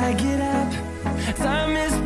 I get up, time is